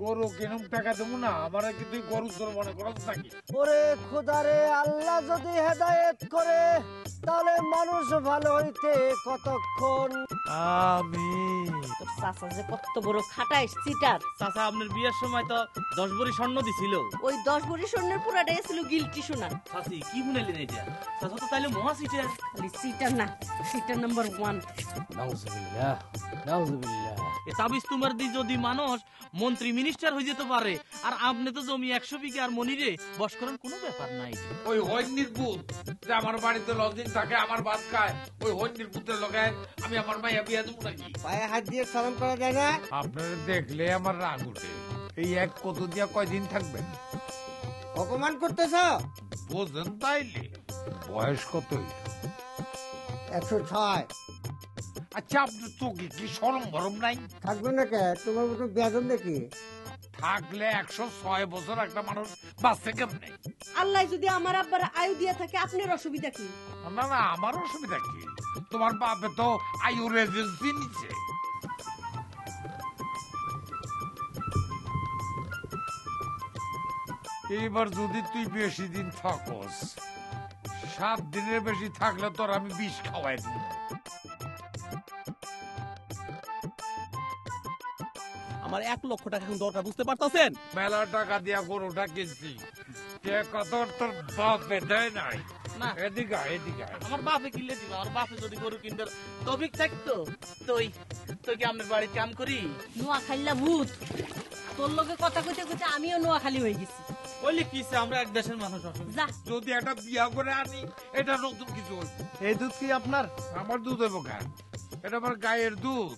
গরু কিনুম টাকা দেবো না আমার কিন্তু গরু চলবো না গরু নাকি ওরে খোদারে আল্লাহ যদি হেদায়েত করে তাহলে মানুষ ভালো হইতে কতক্ষণ? আমি। তোর চাচা যে কত বড় খাটাইস চিটার। চাচা আপনার বিয়ের সময় তো দশ ভরি স্বর্ণ দিছিল। ওই দশ ভরি স্বর্ণের পুরাটা ছিল গিলটি সোনা চাচি কি বুনাইলেন এটা চাচা তো তাইলে মহা সিটার খালি চিটার না চিটার নাম্বার ওয়ান নাউজুবিল্লাহ নাউজুবিল্লাহ। তোমার দি যদি মানুষ মন্ত্রী মিনিস্টার হয়ে যেতে পারে। আর আপনি তো জমি একশো বিঘা আর মনিরে বস করেন কোনো ব্যাপার নাই। ওই হন্যির ভূত যে আমার বাড়িতে লজিং থাকে আমার ভাত খায় ওই লগায় আমি আমার মাইয়া বিয়া দেবো নাকি? পায়ে হাত দিয়ে সালাম করা যায় না? আপনারা দেখলে আমার রাগ উঠে। এই এক কত দিয়া কয়দিন থাকবেন? অপমান করতেছ? বোঝেন তাইলে। বয়স কত একশো ছয়। আচ্ছা আপনার চোখে কি সরম ভরম নাই। থাকবে না কে? তোমার মতো বেতন দেখি থাকলে একশো ছয় বছর একটা মানুষ বাঁচতে কেমনে? আল্লাহ যদি আমার আব্বার আয়ু দিয়া থাকে আপনার অসুবিধা কি? না না আমার অসুবিধা কি? তোমার বাপে তো আয়ু রেজেন্সি নিচ্ছে এইবার যদি তুই বেশি দিন থাকস সাত দিনের বেশি থাকলে তোর আমি বিষ খাওয়াই দিব। আমার এক লক্ষ টাকা এখন দরকার বুঝতে পারতেছেন? মেলা টাকা দিয়া গরুটা কিনছি। কে কত তোর বাপে দেয় নাই? না। এদিকে এদিকে আমার বাপে কিনলে দিবা আমার বাপে যদি গরু কিনবে তবিক থাকতো তুই তুই কি বাড়ির কাম করি? নোয়া খাইলা ভূত। তোর লগে কথা কইতে কইতে আমিও নোয়া খালি হয়ে গেছি। বললি কিসে আমরা এক দেশের মানুষ যা। যদি একটা বিয়া করে আনি এটা নতুন কিছু হইবে। এই দুধ কি আপনার? আমার দুধ হইব কেন? এটা আমার গায়ের দুধ।